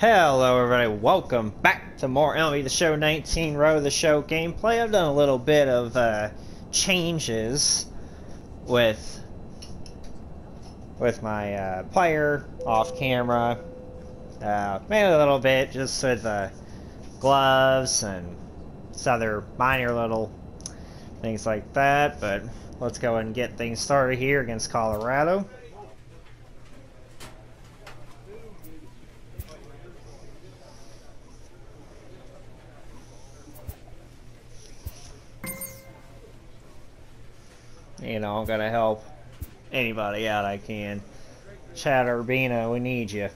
Hello everybody, welcome back to more MLB The Show 19 Road To The Show gameplay. I've done a little bit of uh, changes with with my uh, player off camera. Uh, made a little bit just with uh, gloves and other minor little things like that, but let's go and get things started here against Colorado. You know, I'm gonna help anybody out I can. Chad Urbina, we need you.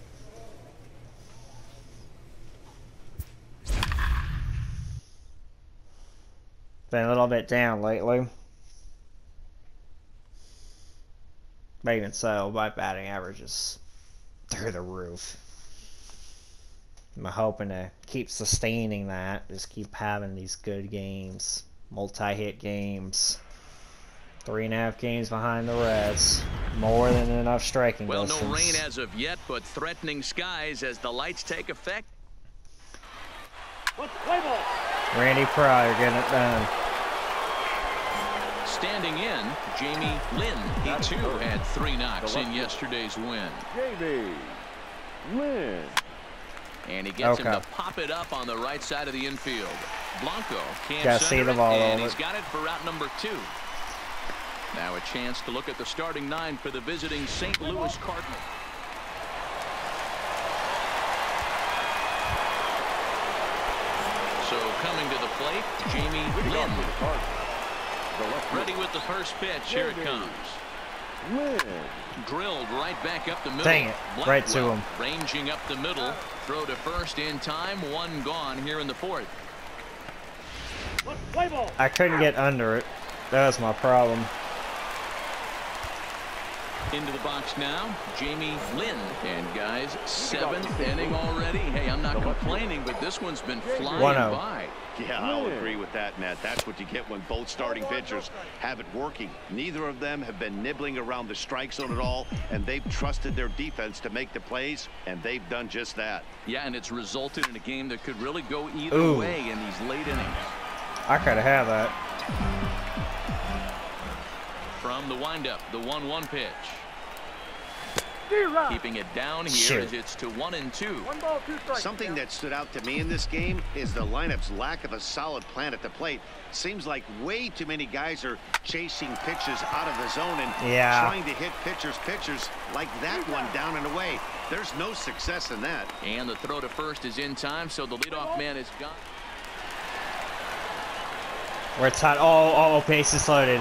Been a little bit down lately. But even so, my batting average is through the roof. I'm hoping to keep sustaining that. Just keep having these good games. Multi-hit games. Three and a half games behind the Reds. More than enough striking well, distance. no rain as of yet, but threatening skies as the lights take effect. Randy Pryor getting it done. Standing in, Jamie Lynn. He too had three knocks in yesterday's win. Jamie Lynn. And he gets Okay. him to pop it up on the right side of the infield. Blanco can't Gotta center see the it, ball and over he's it. got it for route number two. Now a chance to look at the starting nine for the visiting St. Louis Cardinals. So coming to the plate, Jamie Lynn. Ready with the first pitch. Here it comes. Drilled right back up the middle. Dang it, right to him. Ranging up the middle. Throw to first in time. One gone here in the fourth. I couldn't get under it. That was my problem. Into the box now, Jamie Lynn. And guys, seventh inning already. Hey, I'm not complaining, but this one's been flying 1-0. by. Oh. Yeah, I'll agree with that, Matt. That's what you get when both starting pitchers have it working. Neither of them have been nibbling around the strike zone at all, and they've trusted their defense to make the plays, and they've done just that. Yeah, and it's resulted in a game that could really go either Ooh. way in these late innings. I could have that. From the windup, the 1-1 pitch. Keeping it down here Shoot. as it's to one and two. Something that stood out to me in this game is the lineup's lack of a solid plan at the plate. Seems like way too many guys are chasing pitches out of the zone and Yeah. trying to hit pitchers, pitchers like that one down and away. There's no success in that. And the throw to first is in time, so the leadoff man is gone. We're tied. Oh, oh, oh bases loaded.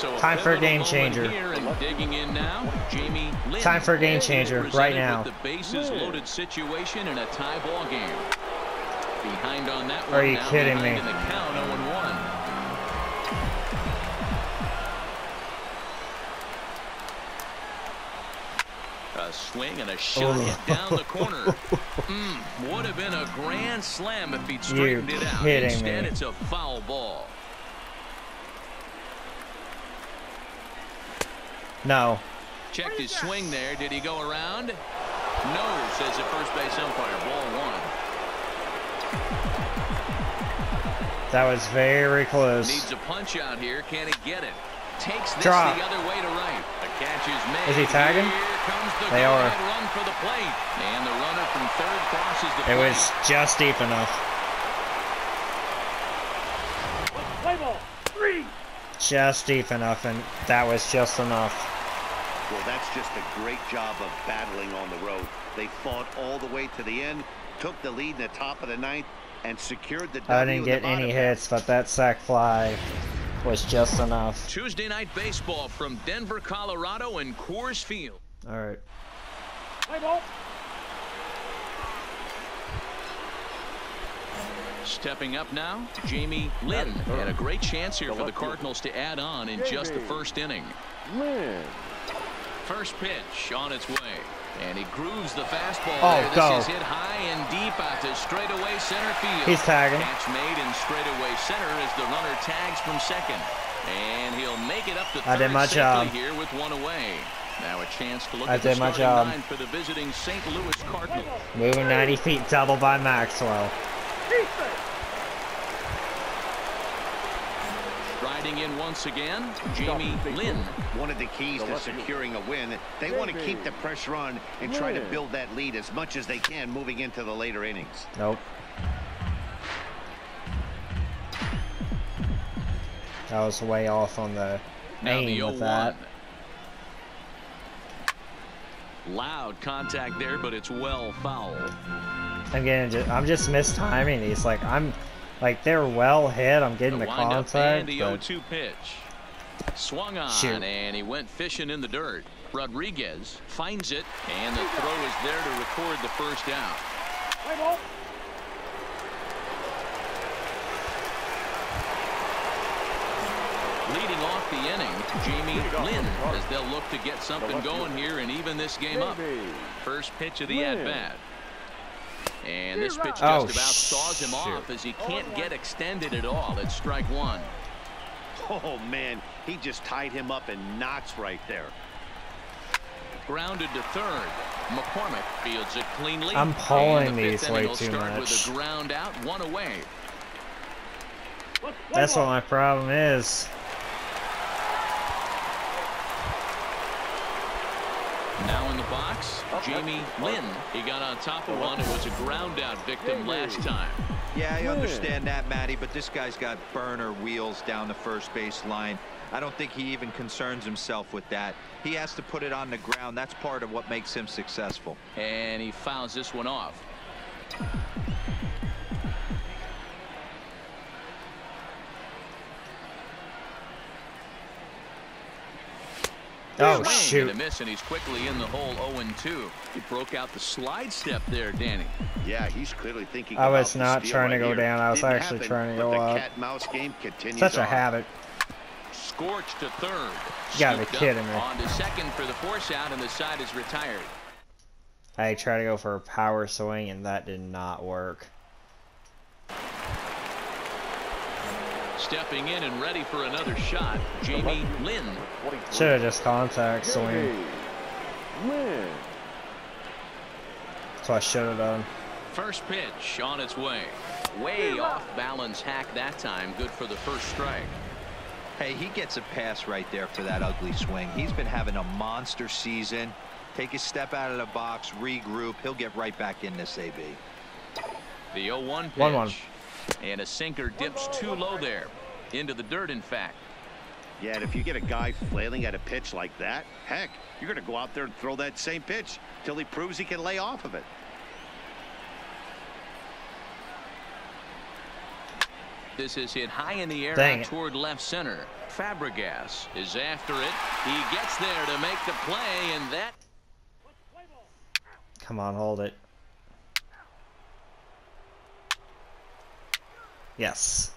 So Time for a game changer. Digging in now, Jamie Lynn. Time for a game changer, right now. The bases loaded situation in a tie ball game. Behind on that one. Are you now kidding me? Count A swing and a shot Oh. down the corner. mm, would have been a grand slam if he'd straightened it out. kidding Instead, me. it's a foul ball. No. Checked his swing there. Did he go around? No, says the first base umpire. Ball one. That was very close. Needs a punch out here. Can he get it? Takes this Drop. the other way to right. The catch is made. Is he tagging? Here comes the They are. run for the plate. And the runner from third crosses the It plate. was just deep enough. Just deep enough, and that was just enough. Well, that's just a great job of battling on the road. They fought all the way to the end, took the lead in the top of the ninth, and secured the W I in didn't the get any hits, but that sac fly was just enough. Tuesday night baseball from Denver, Colorado, and Coors Field. All right. Stepping up now, Jamie Lynn. And a great chance here for the Cardinals to add on in just the first inning. Lynn. First pitch on its way. And he grooves the fastball Oh, there. This go. is hit high and deep out to straightaway center field. He's tagging. Catch made in straightaway center as the runner tags from second. And he'll make it up to I third did my safely job. here with one away. Now a chance to look I at the did my starting job. nine for the visiting St. Louis Cardinals. Moving 90 feet, double by Maxwell. Riding in once again, Jamie Lynn. One of the keys to securing a win, they want to keep the pressure on and try to build that lead as much as they can moving into the later innings. Nope. I was way off on the Now the with that. Loud contact there, but it's well foul. I'm getting just, I'm just mistiming these. Like I'm, like they're well hit. I'm getting the, windup contact, and the but 0-2 pitch. Swung on, Shoot. and he went fishing in the dirt. Rodriguez finds it, and the throw is there to record the first down. Leading off the inning, Jamie Lynn, as they'll look to get something going here and even this game up. First pitch of the at-bat. And this pitch just Oh, about saws him shoot. off as he oh, can't get extended at all. It's strike one. Oh, man, he just tied him up in knots right there. Grounded to third. McCormick fields it cleanly. I'm pulling the these way too start much. With a ground out, one away. that's what my problem is. Now in the box, Jamie Lynn. He got on top of one. It was a ground out victim last time. Yeah, I understand that, Matty, but this guy's got burner wheels down the first base line. I don't think he even concerns himself with that. He has to put it on the ground. That's part of what makes him successful. And he fouls this one off. Oh Swing and shoot! a miss, and he's quickly in the hole 0-2. He broke out the slide step there, Danny. Yeah, he's clearly thinking I was about not steal trying to go here. down. I was Didn't actually happen, trying to but go the up. cat and mouse game continues Such a on. habit. Scorched to third. You gotta be Scooped up kidding me. On to second for the force out, and the side is retired. I tried to go for a power swing and that did not work. Stepping in and ready for another shot, Jamie Lynn. Should have just contact swing. Baby. Lynn. That's what I should have done. First pitch on its way. Way off balance hack that time. Good for the first strike. Hey, he gets a pass right there for that ugly swing. He's been having a monster season. Take a step out of the box, regroup. He'll get right back in this AB. The 0-1 pitch. 1-1. And a sinker dips too low there. Into the dirt, in fact. Yeah, and if you get a guy flailing at a pitch like that, heck, you're going to go out there and throw that same pitch till he proves he can lay off of it. This is hit high in the air Dang out it. toward left center. Fabregas is after it. He gets there to make the play, and that Come on, hold it. Yes.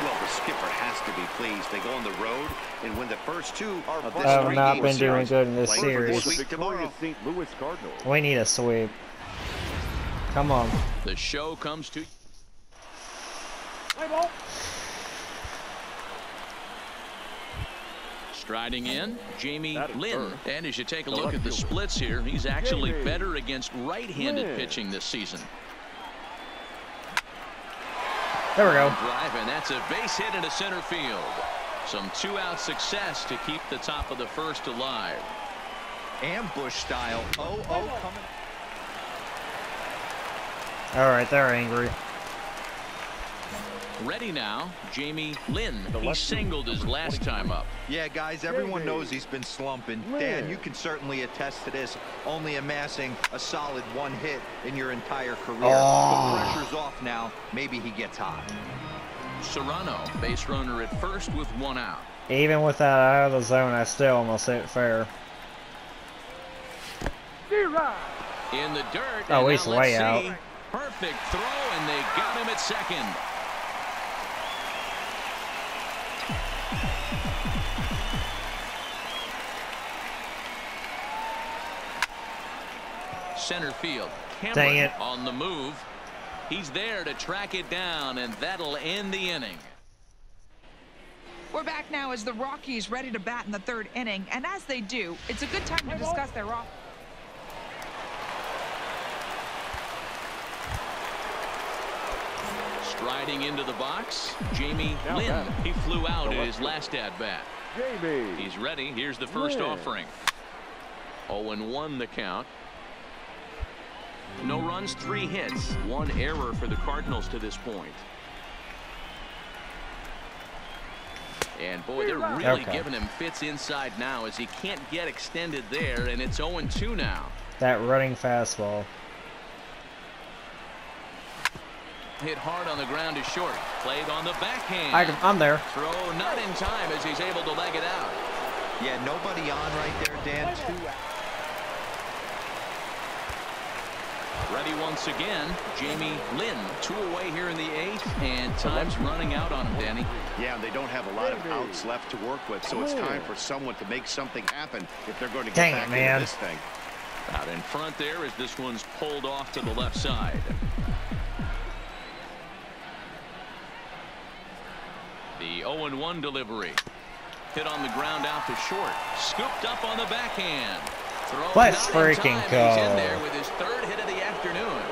Well, the skipper has to be pleased. They go on the road and win the first two of this I have not three-game been doing good in this series. the Week tomorrow. victorious St. Louis We need a sweep. Come on. the show comes to Striding in, Jamie Lynn. And as you take a look at the splits here, he's actually better against right-handed pitching this season. There we go. Drive, and that's a base hit into center field. Some two-out success to keep the top of the first alive. Ambush style. Oh, oh, coming. Alright, they're angry. Ready now, Jamie Lynn. He singled his last time up. Yeah, guys, everyone knows he's been slumping. Dan, you can certainly attest to this, only amassing a solid one hit in your entire career. Oh. The pressure's off now. Maybe he gets hot. Serrano, base runner at first with one out. Even with that out of the zone, I still almost hit fair. In the dirt. Oh, he's way out. Perfect throw, and they got him at second. Center field. Dang it. on the move. He's there to track it down, and that'll end the inning. We're back now as the Rockies ready to bat in the third inning, and as they do, it's a good time to discuss their off. Striding into the box, Jamie Lynn. He flew out The at his last at bat. Jamie. He's ready. Here's the first Lynn. offering. 0-1 the count. No runs, three hits, one error for the Cardinals to this point. And boy, they're really Okay. giving him fits inside now as he can't get extended there, and it's 0-2 now. That running fastball. Hit hard on the ground is short. Played on the backhand. I, I'm there. Throw not in time as he's able to leg it out. Yeah, nobody on right there, Dan. Two Ready once again, Jamie Lynn. Two away here in the eighth, and time's running out on him, Danny. Yeah, and they don't have a lot of outs left to work with, so it's time for someone to make something happen if they're going to get Dang it, back man. into this thing. Out in front there as this one's pulled off to the left side. The 0-1 delivery. Hit on the ground out to short. Scooped up on the backhand. Throw Let's freaking time. He's in go. there with his third hit of the afternoon.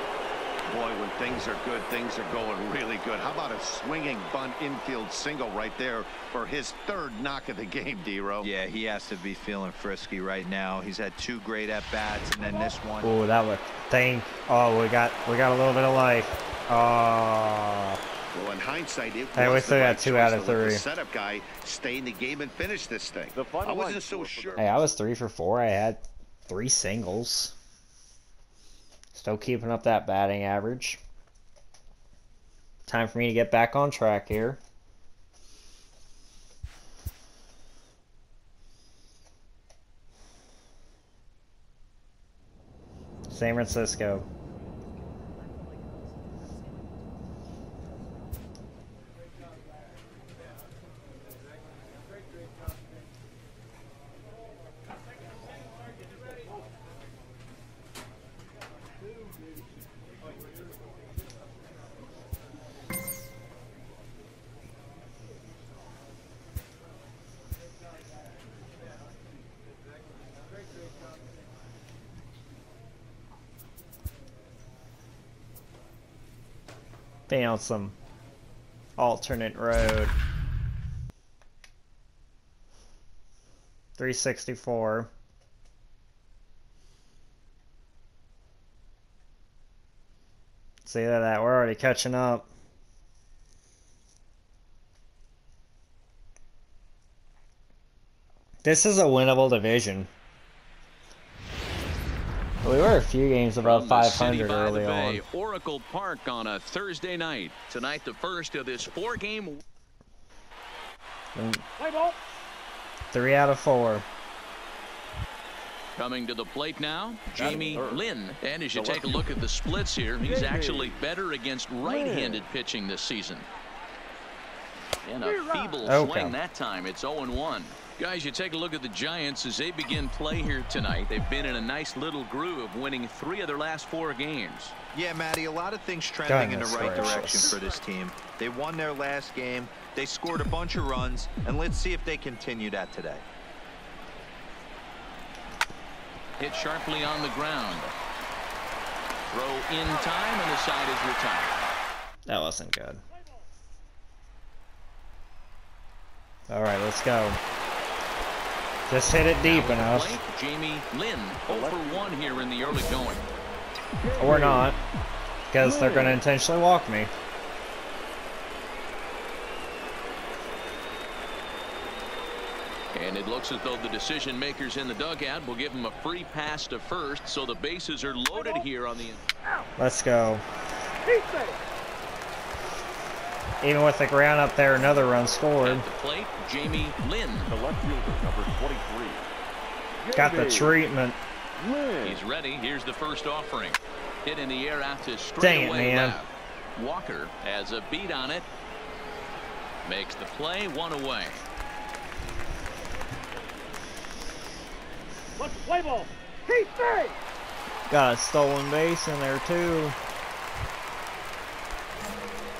Boy, when things are good, things are going really good. How about a swinging bunt infield single right there for his third knock of the game, Dero? Yeah, he has to be feeling frisky right now. He's had two great at bats, and then this one. Oh, that was thing. Oh, we got we got a little bit of life. Oh, Well, in hindsight, it Hey, we was still got two out of to let the three. setup guy stay in the game and finish this thing. The final I wasn't so sure. hey, I was three for four. I had three singles. Still keeping up that batting average. Time for me to get back on track here. San Francisco. Found some alternate road. 364. See that that we're already catching up. This is a winnable division. We were a few games above From the city 500 by the early bay, on. Oracle Park on a Thursday night. Tonight, the first of this four-game Three out of four. Coming to the plate now, Jamie. Lynn. And as you take a look at the splits here, he's actually better against right-handed pitching this season. And a feeble Okay. swing that time. It's 0-1. Guys, you take a look at the Giants as they begin play here tonight. They've been in a nice little groove, winning three of their last four games. Yeah, Matty, a lot of things trending in the Goodness right direction for this team. They won their last game. They scored a bunch of runs, and let's see if they continue that today. Hit sharply on the ground. Throw in time, and the side is retired. That wasn't good. All right, let's go. Just hit it deep Now at the enough. plate, Jamie Lynn, 0 for 1 here in the early going. Or not. Because they're going to intentionally walk me. And it looks as though the decision makers in the dugout will give him a free pass to first, so the bases are loaded here on the. Let's go. Even with the ground up there, another run scored. At the plate, Jamie Lynn. The left fielder, number 23. Got the treatment. Lynn. He's ready. Here's the first offering. Hit in the air after to Dang it, straightaway man. left. Walker has a beat on it. Makes the play one away. Got a stolen base in there, too.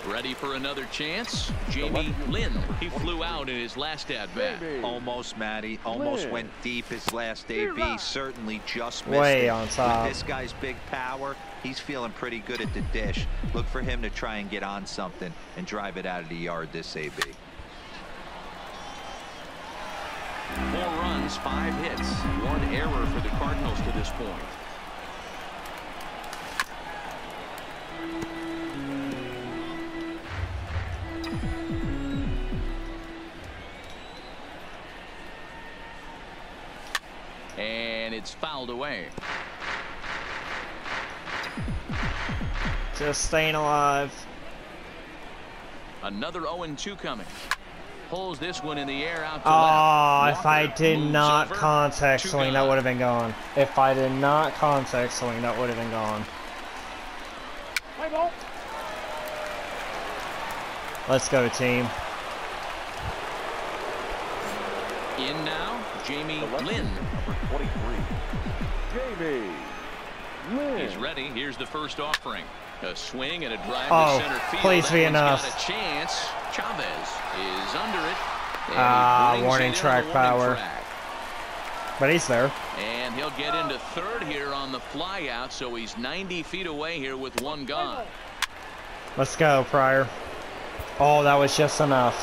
Ready for another chance? Jamie Lynn. He flew out in his last at bat. Almost, Matty. Almost Lynn. went deep his last AB. Certainly just missed Way it. on top. With this guy's big power, he's feeling pretty good at the dish. Look for him to try and get on something and drive it out of the yard this AB. Four runs, five hits, one error for the Cardinals to this point. It's fouled away. Just staying alive. Another 0-2 coming. Pulls this one in the air out to Oh, left. if I did not over. contact Two swing, that would have been gone. If I did not contact swing, that would have been gone. Play ball. Let's go, team. In now, Jamie Lynn. Number 23. Jamie Lynn. He's ready. Here's the first offering. A swing and a drive Oh, to center field. please That be one's enough. Got a chance. Chavez is under it. Ah, brings warning track warning power. track. But he's there. And he'll get into third here on the flyout, so he's 90 feet away here with one gone. Let's go, Pryor. Oh, that was just enough.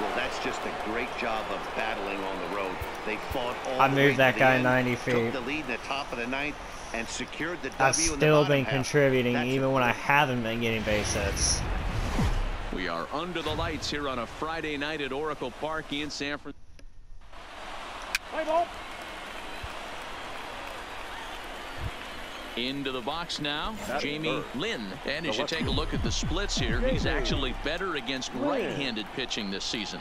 Well, that's just a great job of battling on the road. They fought all I the moved way that to the guy end, 90 feet. Took the lead in the top of the ninth and secured the W I've in the still bottom been half. contributing That's even when I haven't been getting base hits. We are under the lights here on a Friday night at Oracle Park in San Francisco. Play ball. Into the box now, That's Jamie third. Lynn. And as you take a look at the splits here, he's actually better against right-handed pitching this season.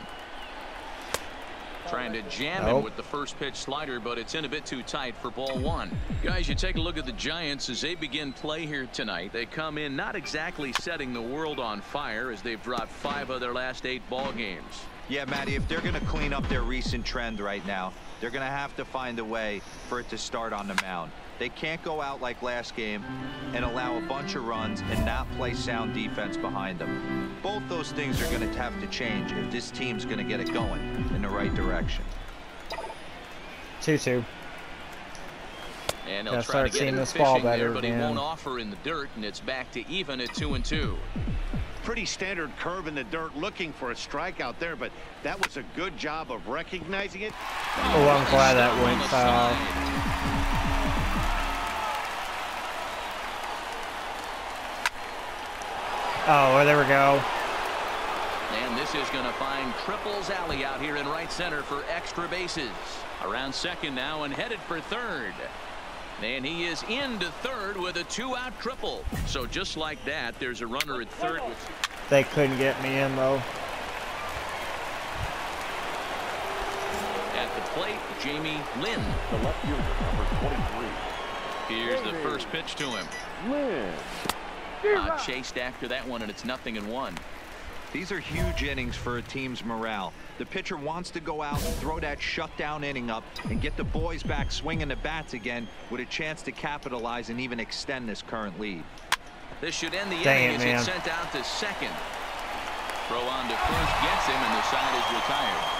Trying to jam him with the first pitch slider, but it's in a bit too tight for ball one. Guys, you take a look at the Giants as they begin play here tonight. They come in not exactly setting the world on fire as they've dropped five of their last eight ball games. Yeah, Matty, if they're going to clean up their recent trend right now, they're going to have to find a way for it to start on the mound. They can't go out like last game and allow a bunch of runs and not play sound defense behind them. Both those things are going to have to change if this team's going to get it going in the right direction. 2-2. And he'll Gotta try start to get seeing it this ball fishing there, better, but he man. won't offer in the dirt, and it's back to even at two and two. Pretty standard curve in the dirt looking for a strikeout there, but that was a good job of recognizing it. Oh, I'm glad that went foul. Oh, well, there we go. And this is going to find Triples Alley out here in right center for extra bases. Around second now and headed for third. And he is into third with a two-out triple. So just like that, there's a runner at third. With They couldn't get me in, though. at the plate, Jamie Lynn. The left fielder, number 23. Here's the first pitch to him. Lynn. Uh, chased after that one, and it's nothing in one. These are huge innings for a team's morale. The pitcher wants to go out and throw that shutdown inning up and get the boys back swinging the bats again with a chance to capitalize and even extend this current lead. This should end the Dang inning it, as man. it's sent out to second. Throw on to first gets him, and the side is retired.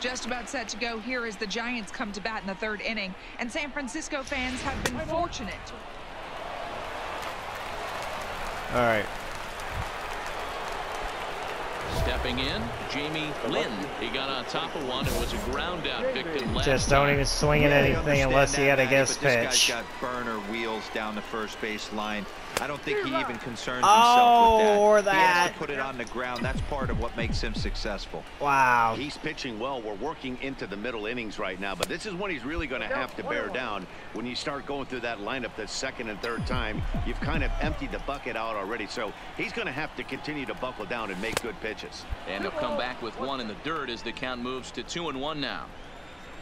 Just about set to go here as the Giants come to bat in the third inning. And San Francisco fans have been fortunate. All right. Stepping in, Jamie Lynn. He got on top of one and was a ground out victim last Just don't even swing at anything unless he that, had a Matty, guest but this pitch. guy's got burner wheels down the first base line. I don't think he even concerns Oh, himself with that. Oh, or He has that. to put it on the ground. That's part of what makes him successful. Wow. He's pitching well. We're working into the middle innings right now, but this is when he's really going to have to bear down. When you start going through that lineup the second and third time, you've kind of emptied the bucket out already. So he's going to have to continue to buckle down and make good pitches. And he'll come back with one in the dirt as the count moves to two and one now.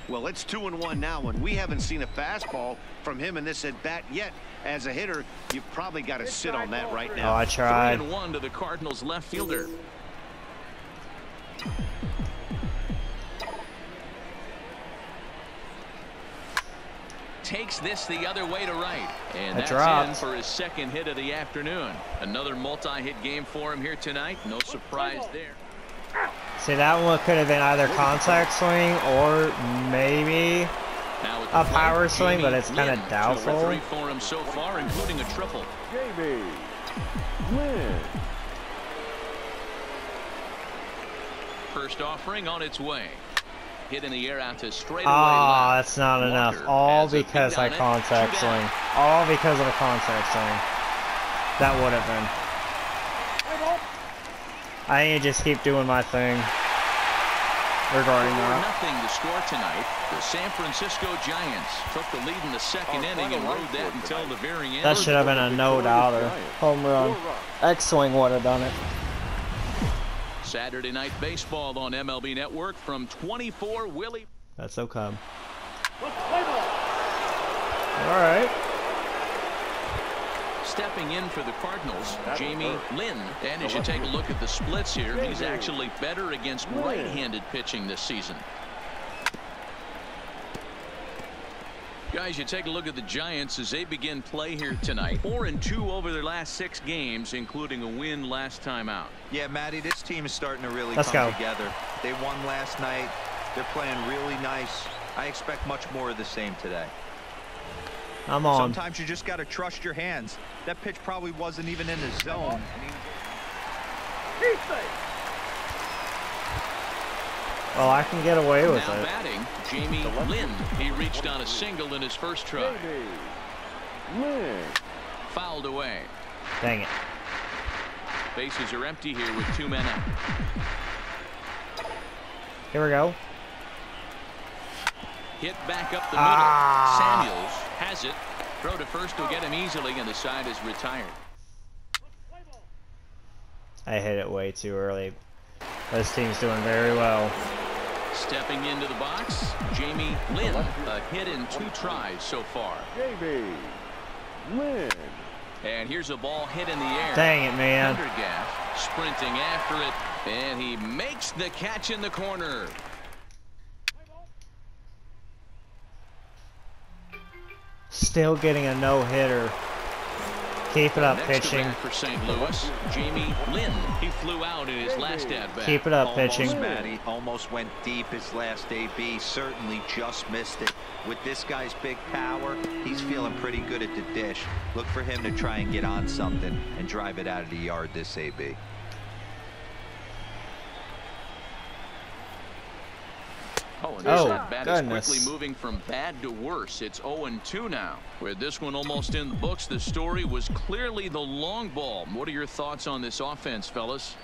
Well, it's two and one now, and we haven't seen a fastball from him in this at bat yet. As a hitter, you've probably got to sit on that right now. Oh, now. I Three tried. and one to the Cardinals left fielder. Takes this the other way to right. And That that's dropped. in for his second hit of the afternoon. Another multi-hit game for him here tonight. No surprise there. See, that one could have been either contact swing or maybe Now A power plate, swing, but it's kinda Lynn, two or doubtful. Three for him so far, including a triple. Jamie Lynn. First offering on its way. Hit in the air out to straightaway Ah, left. that's not enough. All has a beat because I on contact swing. All because of a contact swing. That would have been. I need to just keep doing my thing regarding Four that. nothing to score tonight. The San Francisco Giants took the lead in the second Our inning and final rode that score until the very end. That should have been a no doubter. Home run. X swing would have done it. Saturday night baseball on MLB Network from 24 Willie. That's so come. Alright. Stepping in for the Cardinals, Jamie Lynn. And as you take a look at the splits here, he's actually better against right-handed pitching this season. Guys, you take a look at the Giants as they begin play here tonight. Four and two over their last six games, including a win last time out. Yeah, Matty, this team is starting to really Let's come go. together. They won last night. They're playing really nice. I expect much more of the same today. I'm on. Sometimes you just got to trust your hands. That pitch probably wasn't even in the zone. And Well, I can get away with now it. batting, Jamie Lynn. He reached on a single in his first try. Fouled away. Dang it. Bases are empty here with two men out. Here we go. Hit back up the middle. Ah. Samuels has it. Throw to first will get him easily, and the side is retired. I hit it way too early. This team's doing very well. Stepping into the box, Jamie Lynn. A hit in two tries so far. Jamie Lynn. And here's a ball hit in the air. Dang it, man. Pendergast sprinting after it, and he makes the catch in the corner. Still getting a no-hitter. Keep it up, Next pitching. for St. Louis, Jamie Lynn. He flew out in his last at bat. Keep it up, almost, pitching. Matty, almost went deep his last AB. Certainly just missed it. With this guy's big power, he's feeling pretty good at the dish. Look for him to try and get on something and drive it out of the yard this AB. Oh, and this Oh, bat goodness. is quickly moving from bad to worse. It's 0-2 now. With this one almost in the books, the story was clearly the long ball. What are your thoughts on this offense, fellas?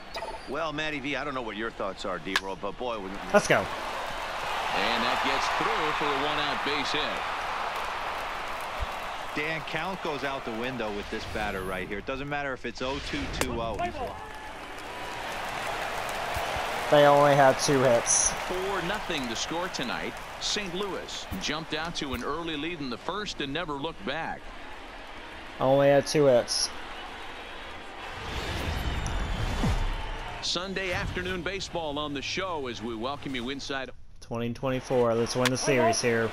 Well, Matty V, I don't know what your thoughts are, D-Roll, but boy, when, Let's go. And that gets through for a one-out base hit. Dan, count goes out the window with this batter right here. It doesn't matter if it's 0-2-2-0. He's They only had two hits. 4 nothing to score tonight. St. Louis jumped out to an early lead in the first and never looked back. Only had two hits. Sunday afternoon baseball on the show as we welcome you inside 2024. Let's win the series here.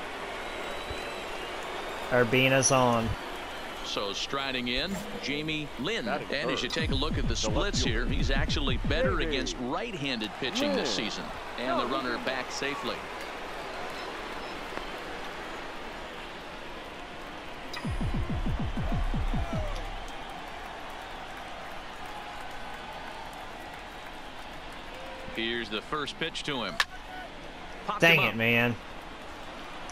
Urbina's on. So striding in, Jamie Lynn. And as you take a look at the splits here, he's actually better against right-handed pitching this season. And the runner back safely. Here's the first pitch to him. Popped Dang up. it, man.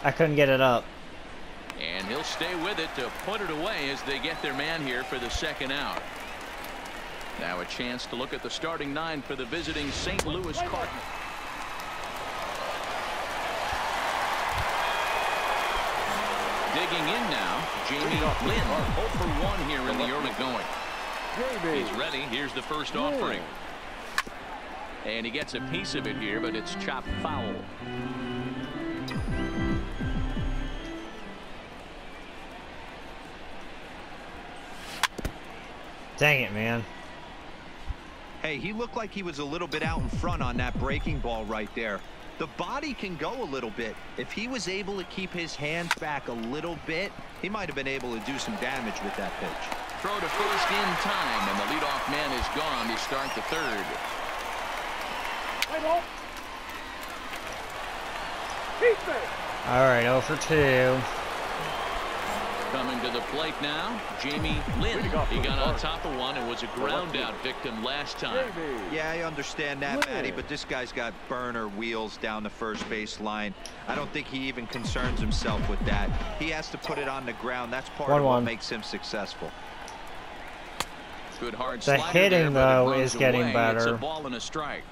I couldn't get it up. And he'll stay with it to put it away as they get their man here for the second out. Now a chance to look at the starting nine for the visiting St. Louis Cardinals. Digging in now, Jamie Lynn. 0 for 1 here in the early going. He's ready. Here's the first offering. And he gets a piece of it here, but it's chopped foul. Dang it, man. Hey, he looked like he was a little bit out in front on that breaking ball right there. The body can go a little bit. If he was able to keep his hands back a little bit, he might have been able to do some damage with that pitch. Throw to first in time, and the leadoff man is gone to start the third. All right, 0 for 2. Coming to the plate now, Jamie Lynn. He got on top of one and was a ground out victim last time. Yeah, I understand that, Matty, but this guy's got burner wheels down the first base line. I don't think he even concerns himself with that. He has to put it on the ground. That's part of what 1-1. makes him successful. Good hard The slider hitting, there, though, is getting away. It's better. a ball and a strike.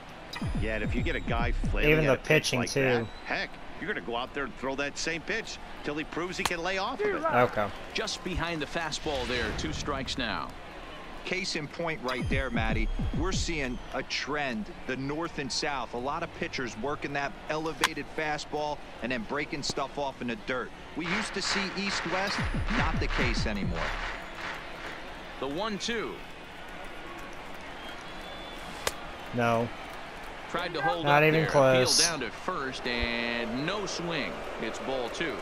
Yeah, and if you get a guy flailing Even at the a pitch pitching, like too. that, heck, you're going to go out there and throw that same pitch till he proves he can lay off of it. Okay. Just behind the fastball there. Two strikes now. Case in point right there, Matty. We're seeing a trend, the north and south. A lot of pitchers working that elevated fastball and then breaking stuff off in the dirt. We used to see east-west, not the case anymore. The one-two. No. Tried to hold Not even there. close. Appeal down to first and no swing. It's ball two.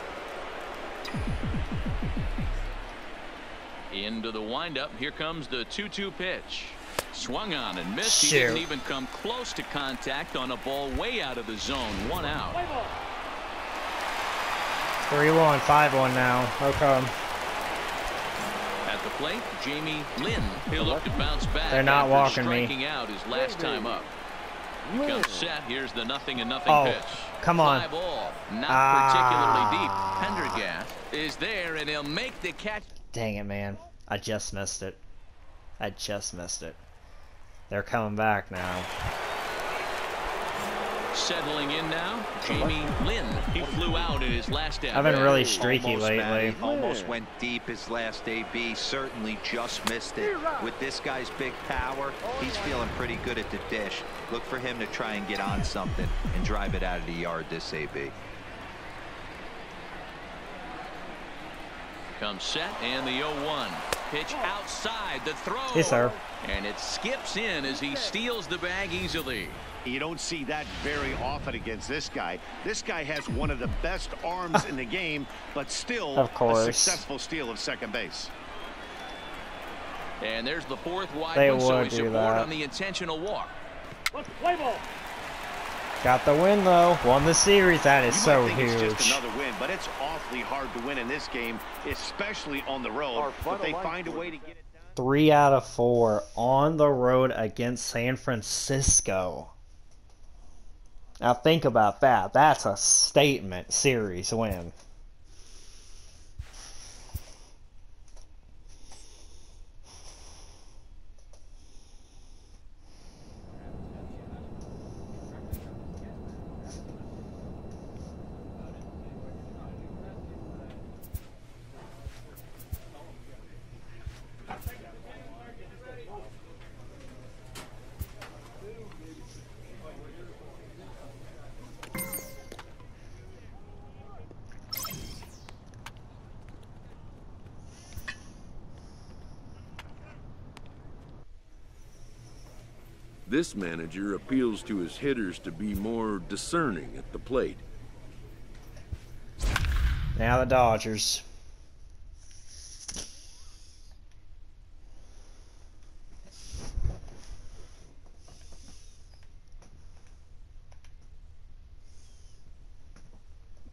Into the windup. Here comes the 2-2 pitch. Swung on and missed. He didn't even come close to contact on a ball way out of the zone. One out. 3 1, 5 1 now. Okay. At the plate, Jamie Lynn. He'll look to bounce back. They're not after walking me. striking out his last time up. Comes set. Here's the nothing and nothing Oh, pitch. come on. Fly ball. Not Ah. particularly deep. Pendergast is there, and he'll make the catch. Dang it, man. I just missed it. I just missed it. They're coming back now. Settling in now, Jamie Lynn. He flew out in his last at I've been really streaky Almost, lately. Matty, almost went deep his last AB. Certainly just missed it. With this guy's big power, he's feeling pretty good at the dish. Look for him to try and get on something and drive it out of the yard this AB. Comes set and the 0-1. Pitch outside the throw. Yes, sir. And it skips in as he steals the bag easily. You don't see that very often against this guy. This guy has one of the best arms in the game, but still Of course. a successful steal of second base. And there's the fourth wide They one, so would he's do aboard that. on the intentional walk. Let's play ball. Got the win, though. Won the series. That is You so might think huge. it's just another win, but it's awfully hard to win in this game, especially on the road. But they find a way to get it done. Three out of four on the road against San Francisco. Now think about that. That's a statement series win. This manager appeals to his hitters to be more discerning at the plate. Now the Dodgers.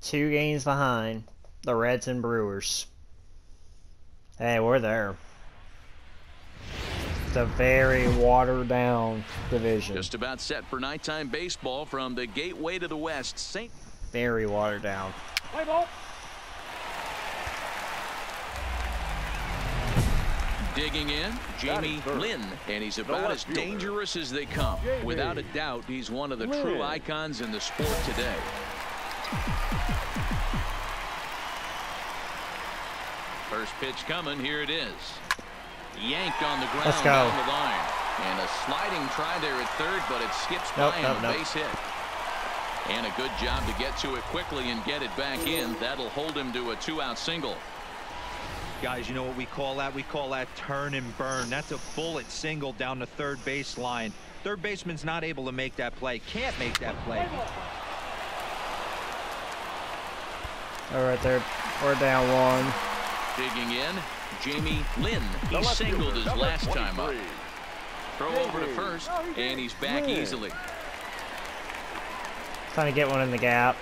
Two games behind the Reds and Brewers. Hey, we're there. It's a very watered down division. Just about set for nighttime baseball from the gateway to the west. St. Very watered down. Digging in, Jamie. Lynn, and he's about as dangerous as they come. Jamie Without a doubt, he's one of the Lynn. true icons in the sport today. First pitch coming, here it is. Yanked on the ground Let's go. down the line. And a sliding try there at third, but it skips Nope, by him, nope, a nope. base hit. And a good job to get to it quickly and get it back in. That'll hold him to a two-out single. Guys, you know what we call that? We call that turn and burn. That's a bullet single down the third base line. Third baseman's not able to make that play. Can't make that play. All right, there. We're down one. Digging in, Jamie Lynn. He singled his last time up. Throw over to first, and he's back easily. Trying to get one in the gap.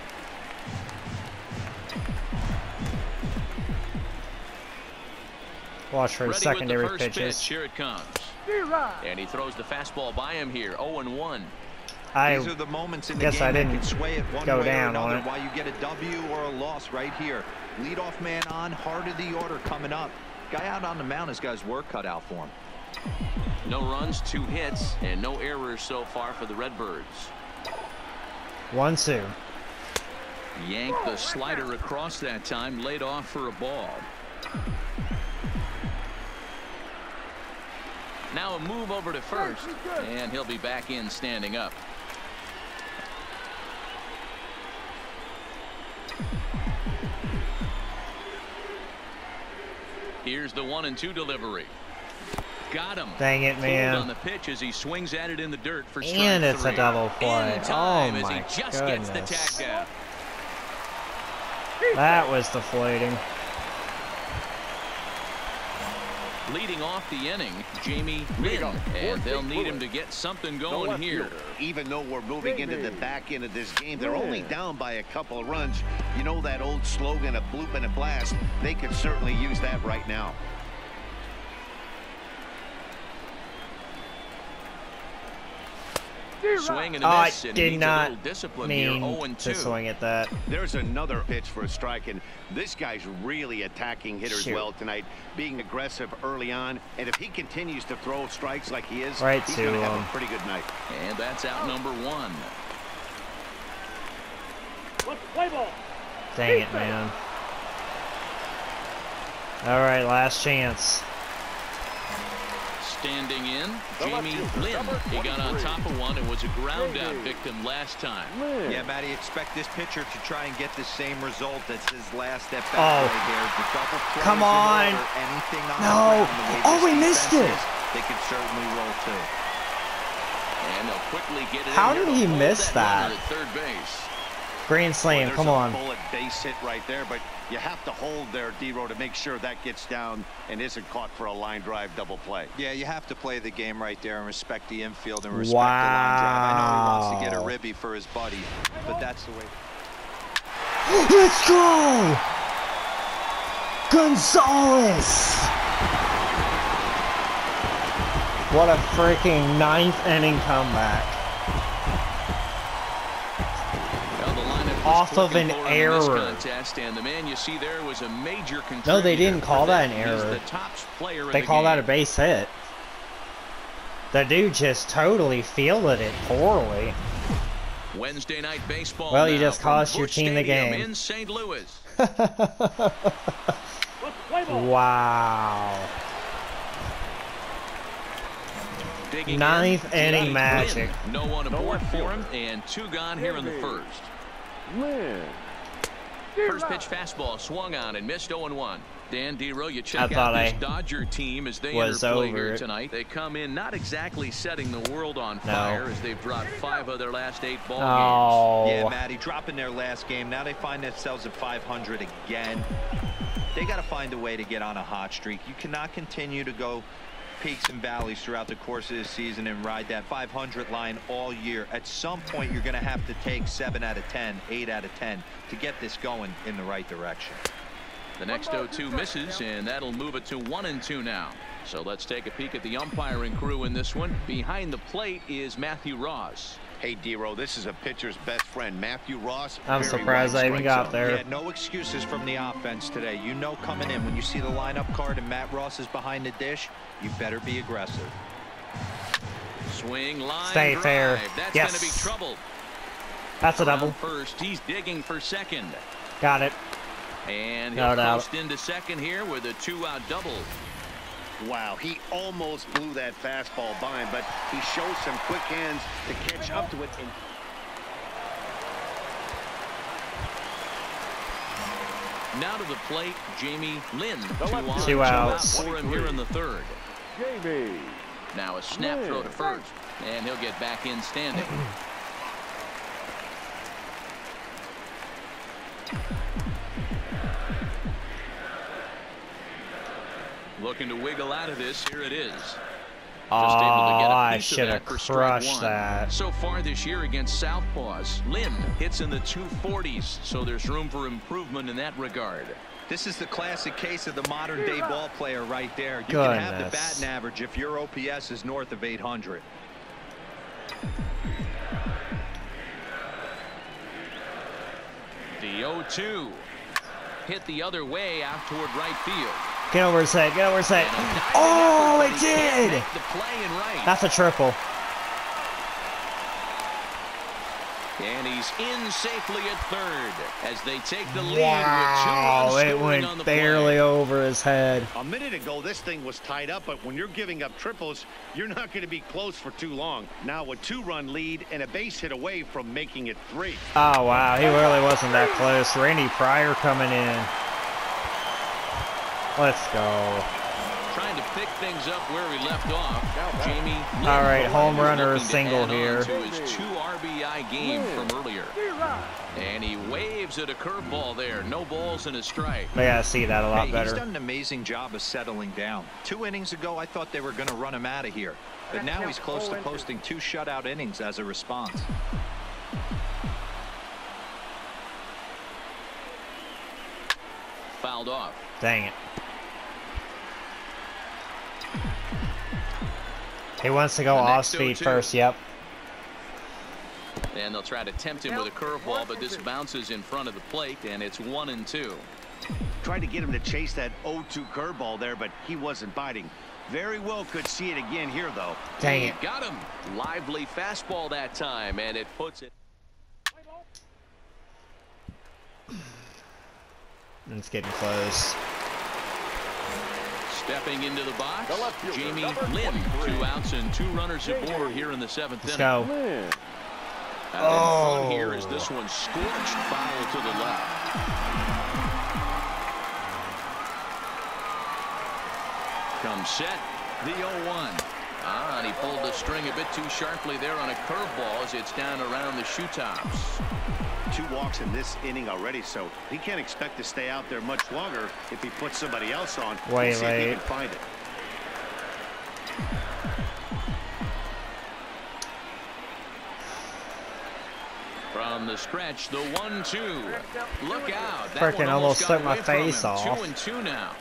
Watch for his Ready secondary with the first pitches. pitch. Here it comes. And he throws the fastball by him here. 0 and 1. I These are the moments in the guess game I that didn't can sway it one go way down or on another. it. Why you get a W or a loss right here. Leadoff man on, heart of the order coming up. Guy out on the mound has got his work cut out for him. No runs, two hits, and no errors so far for the Redbirds. one two. Yanked the slider across that time, laid off for a ball. Now a move over to first, and he'll be back in standing up. Here's the one and two delivery. Got him. Dang it, Pulled man. on the pitch as he swings at it in the dirt for strike And it's a double play. In oh time Oh as my he just gets the goodness. tag down. That was deflating. Leading off the inning, Jamie Lynn, and they'll need him to get something going here. Even though we're moving into the back end of this game, they're only down by a couple of runs. You know that old slogan, a bloop and a blast? They could certainly use that right now. Swing and Oh, a I miss, and he did needs not little discipline here. mean 0 and 2. to swing at that. There's another pitch for a strike, and this guy's really attacking hitters Shoot. well tonight, being aggressive early on. And if he continues to throw strikes like he is, Right he's going to have a pretty good night. And that's out number one. Play ball. Dang it, man. All right, last chance. Standing in, The Jamie Lynn. He got on top of one and was a ground out victim last time. Lynn. Yeah, Matty, expect this pitcher to try and get the same result as his last at bat Oh. right here. The double Come on. anything on No. the the Oh, we missed defense it. is, They could certainly roll too. And they'll quickly get it How in did he miss that? that? Third base. Grand slam, There's come a on. bullet base hit right there, but you have to hold there, D-Row, to make sure that gets down and isn't caught for a line drive double play. Yeah, you have to play the game right there and respect the infield and respect the line drive. I know he wants to get a ribby for his buddy, but that's the way. Let's go! Gonzalez! What a freaking ninth inning comeback. Was a major contributor. No, they didn't call that an error. the top player They the call that a base hit. The dude just totally fielded it poorly. Wednesday night baseball. Well, you just cost your team the game. in St. Louis. wow. Digging Ninth in, inning magic. No one aboard for him, and two gone here in the first. Lynn. First pitch fastball swung on and missed 0-1. Dan Dero, you I check out thought this I Dodger team as they was enter play over here tonight. They come in not exactly setting the world on No. fire as they've dropped five of their last eight ball Oh. Yeah, Matty, dropping their last game. Now they find themselves at 500 again. They got to find a way to get on a hot streak. You cannot continue to go peaks and valleys throughout the course of the season and ride that 500 line all year. At some point, you're going to have to take 7 out of 10, 8 out of 10 to get this going in the right direction. The next 0-2 misses, and that'll move it to 1 and 2 now. So let's take a peek at the umpiring crew in this one. Behind the plate is Matthew Ross. Hey, D-Row, this is a pitcher's best friend, Matthew Ross. I'm surprised wide I even got zone. there. Yeah, no excuses from the offense today. You know coming in when you see the lineup card and Matt Ross is behind the dish, you better be aggressive. Swing line Stay drive. fair. That's Yes. going to be trouble. That's a double. First, he's digging for second. Got it. And No he'll doubt. post into second here with a two-out double. Wow, he almost blew that fastball by him, but he shows some quick hands to catch up to it. And Now to the plate, Jamie Lynn. Two left Two two out outs. for him here in the third. Jamie. Now a snap Lynn. throw to first, and he'll get back in standing. Looking to wiggle out of this. Here it is. Oh, Just able to get a ah, I piece should have crushed that. So far this year against Southpaws, Lynn hits in the 240s, so there's room for improvement in that regard. This is the classic case of the modern day ball player right there. You can have the Goodness. batting average if your OPS is north of 800. The 0-2 hit the other way out toward right field. Get over his head. Get over his head. And a diving Oh, it but he can't did! make The play in right. That's a triple. And he's in safely at third as they take the lead Wow, with two it runs scoring on went barely play. over his head. A minute ago, this thing was tied up, but when you're giving up triples, you're not going to be close for too long. Now, a two-run lead and a base hit away from making it three. Oh, wow. He really wasn't that close. Randy Pryor coming in. Let's go. Trying to pick things up where he left off. Jamie. All right, home is run or a single here. To his two RBI game from earlier. And he waves at a curveball there. No balls and a strike. I gotta see that a lot Hey, he's done an amazing job of settling down. Two innings ago, I thought they were going to run him out of here. But now he's close to posting two shutout innings as a response. Fouled off. Dang it. He wants to go The off next speed 0-2. first. Yep. And they'll try to tempt him with a curveball, but this bounces in front of the plate, and it's one and two. Tried to get him to chase that 0-2 curveball there, but he wasn't biting. Very well could see it again here, though. Dang it. Got him. Lively fastball that time, and it puts it. It's getting close. Stepping into the box, The left fielder, Jamie Lynn. Two outs and two runners aboard here in the seventh Let's inning. go. Lynn. Out in front here Oh. is this one scorched foul to the left. Comes set, the 0-1. Ah, and he pulled the string a bit too sharply there on a curveball as it's down around the shoe tops. Two walks in this inning already, so he can't expect to stay out there much longer if he puts somebody else on. Way We'll see if he can find it. From the stretch, the 1-2. Look out. That Frickin' one almost got took my face off. Two and two now.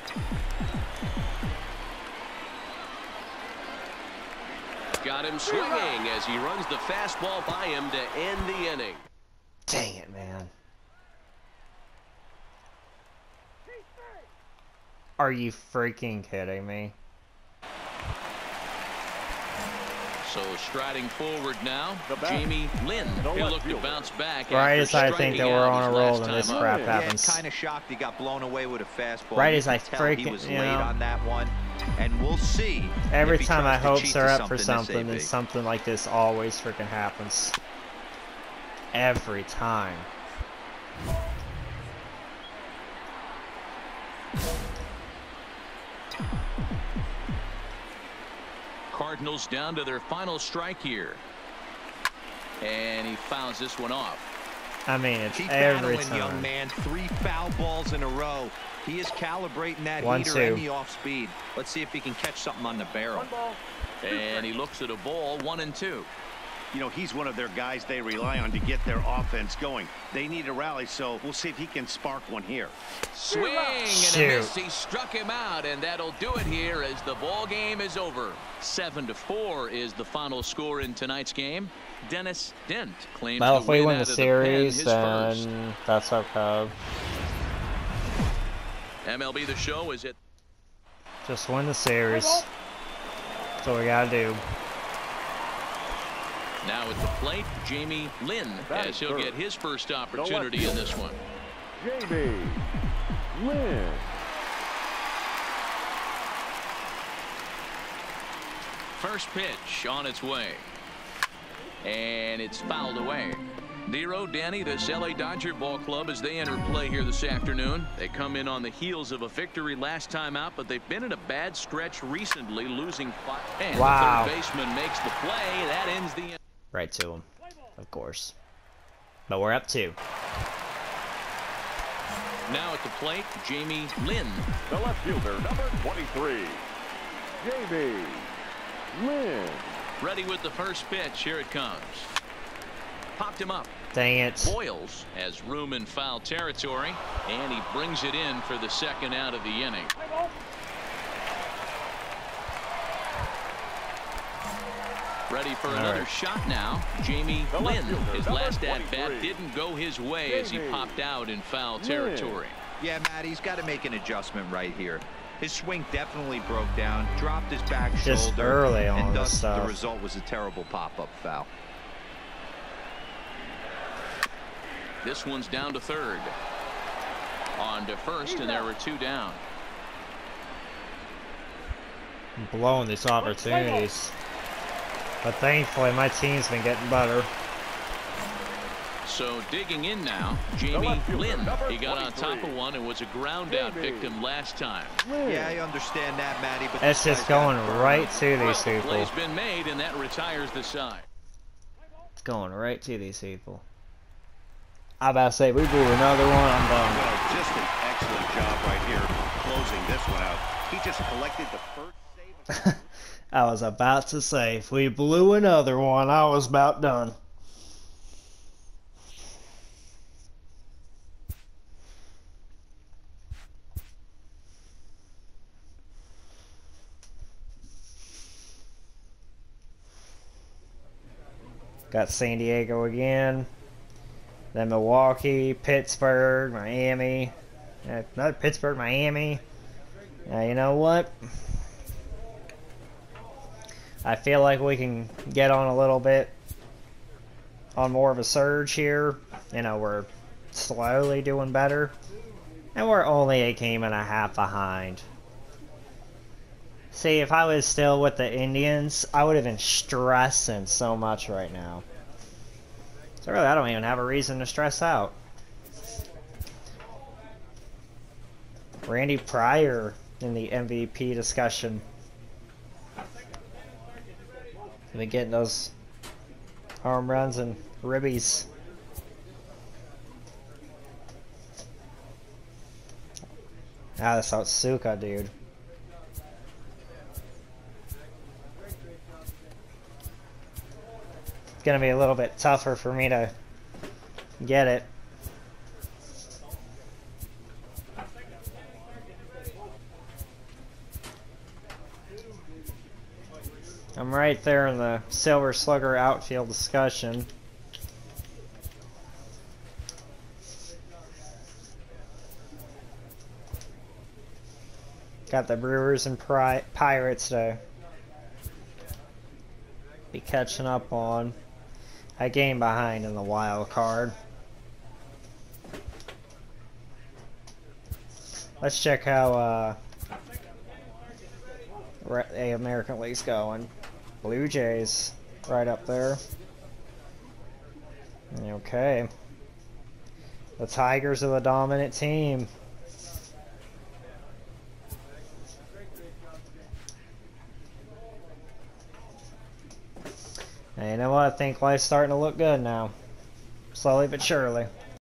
Got him swinging as he runs the fastball by him to end the inning. Dang it, man. Are you freaking kidding me? So striding forward now, Jamie Lynn. He'll look to bounce back. Right as I think that we're on a roll last and this crap Yeah, happens. Yeah, kind of shocked he got blown away with a fastball. Right as I could tell he freaking- was you late know. on that one, and we'll see. Every time my hopes are up for something, AB. then something like this always freaking happens. Every time. Cardinals down to their final strike here. And he fouls this one off. I mean, it's Keep every battling, young man. Three foul balls in a row. He is calibrating that One, heater two. and the off speed. Let's see if he can catch something on the barrel. And he looks at a ball, one and two. You know, he's one of their guys they rely on to get their offense going. They need a rally, so we'll see if he can spark one here. Swing and a miss. He struck him out, and that'll do it here as the ball game is over. Seven to four is the final score in tonight's game. Dennis Dent claims Well, the if we win win the out of pen, series, then first. that's okay. MLB The Show is it. Just win the series. That's what we gotta do. Now at the plate. Jamie Lynn as he'll get his first opportunity in this one. Jamie Lynn. First pitch on its way. And it's fouled away. Nero, Danny, this LA Dodger ball club as they enter play here this afternoon. They come in on the heels of a victory last time out, but they've been in a bad stretch recently, losing five. And Wow. the third baseman makes the play. That ends the Right to him, of course. But we're up two. Now at the plate, Jamie Lynn. The left fielder, number 23, Jamie Lynn. Ready with the first pitch. Here it comes. Popped him up. Dang it. Boyles has room in foul territory, and he brings it in for the second out of the inning. Ready for another right. shot now. Jamie The Lynn. fielder, His last at bat didn't go his way as he popped out in foul territory. Yeah, Matt, he's got to make an adjustment right here. His swing definitely broke down, dropped his back Just shoulder, early on and thus stuff. the result was a terrible pop-up foul. This one's down to third. On to first, and there were two down. blowing these opportunities. But thankfully, my team's been getting better. So digging in now, Jamie Lynn. He got on top of one and was a ground out victim last time. Yeah, I understand that, Matty, but It's just going right to these Well, people. play's been made, and that retires the side. It's going right to these people. I about to say, we blew another one, I'm done. Well, just an excellent job right here closing this one out. He just collected the first save. I was about to say, if we blew another one, I was about done. Got San Diego again. Then Milwaukee, Pittsburgh, Miami. Uh, Another Pittsburgh, Miami. Uh, you know what? I feel like we can get on a little bit on more of a surge here. You know, we're slowly doing better. And we're only a game and a half behind. See, if I was still with the Indians, I would have been stressing so much right now. So really, I don't even have a reason to stress out. Randy Pryor in the MVP discussion. Been getting those home runs and ribbies. Ah, that's Otsuka, dude. It's gonna be a little bit tougher for me to get it. Right there in the Silver Slugger outfield discussion. Got the Brewers and Pri- Pirates to be catching up on. A game behind in the wild card. Let's check how uh, the American League's going. Blue Jays right up there. Okay. The Tigers are the dominant team. And you know what? I think life's starting to look good now. Slowly but surely.